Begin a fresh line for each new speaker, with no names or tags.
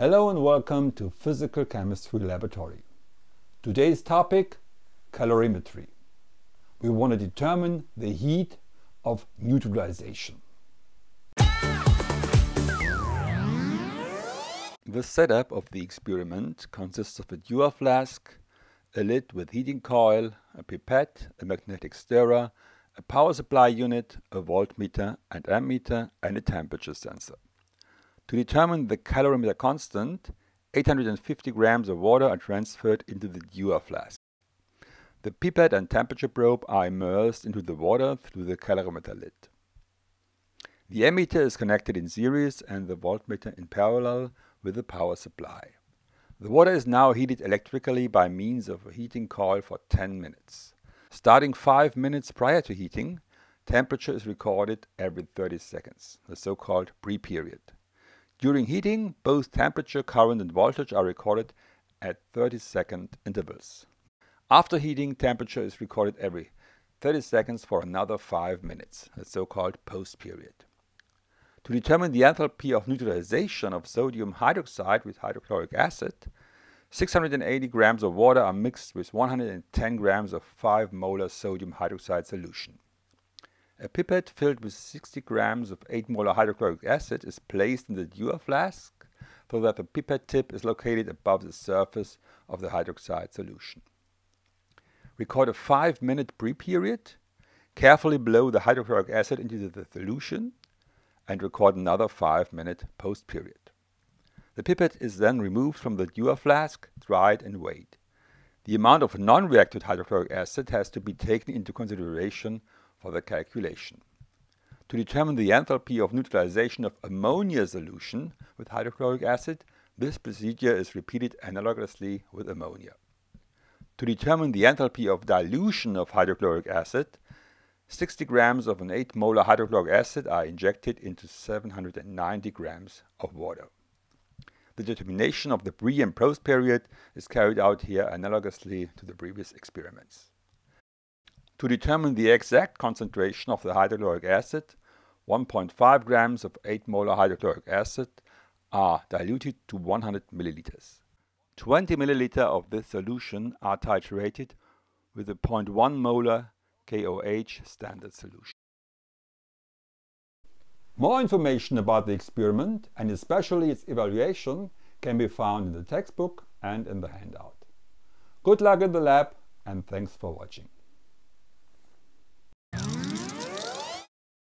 Hello and welcome to Physical Chemistry Laboratory. Today's topic, calorimetry. We want to determine the heat of neutralization. The setup of the experiment consists of a Dewar flask, a lid with heating coil, a pipette, a magnetic stirrer, a power supply unit, a voltmeter and ammeter, and a temperature sensor. To determine the calorimeter constant, 850 grams of water are transferred into the Dewar flask. The pipette and temperature probe are immersed into the water through the calorimeter lid. The ammeter is connected in series and the voltmeter in parallel with the power supply. The water is now heated electrically by means of a heating coil for 10 minutes. Starting 5 minutes prior to heating, temperature is recorded every 30 seconds, the so-called pre-period. During heating, both temperature, current and voltage are recorded at 30 second intervals. After heating, temperature is recorded every 30 seconds for another 5 minutes, a so-called post-period. To determine the enthalpy of neutralization of sodium hydroxide with hydrochloric acid, 680 grams of water are mixed with 110 grams of 5 molar sodium hydroxide solution. A pipette filled with 60 grams of 8 molar hydrochloric acid is placed in the Dewar flask so that the pipette tip is located above the surface of the hydroxide solution. Record a 5 minute pre-period, carefully blow the hydrochloric acid into the solution and record another 5 minute post-period. The pipette is then removed from the Dewar flask, dried and weighed. The amount of non-reacted hydrochloric acid has to be taken into consideration for the calculation. To determine the enthalpy of neutralization of ammonia solution with hydrochloric acid, this procedure is repeated analogously with ammonia. To determine the enthalpy of dilution of hydrochloric acid, 60 grams of an 8 molar hydrochloric acid are injected into 790 grams of water. The determination of the pre and post period is carried out here analogously to the previous experiments. To determine the exact concentration of the hydrochloric acid, 1.5 grams of 8 molar hydrochloric acid are diluted to 100 milliliters. 20 milliliter of this solution are titrated with a 0.1 molar KOH standard solution. More information about the experiment and especially its evaluation can be found in the textbook and in the handout. Good luck in the lab and thanks for watching.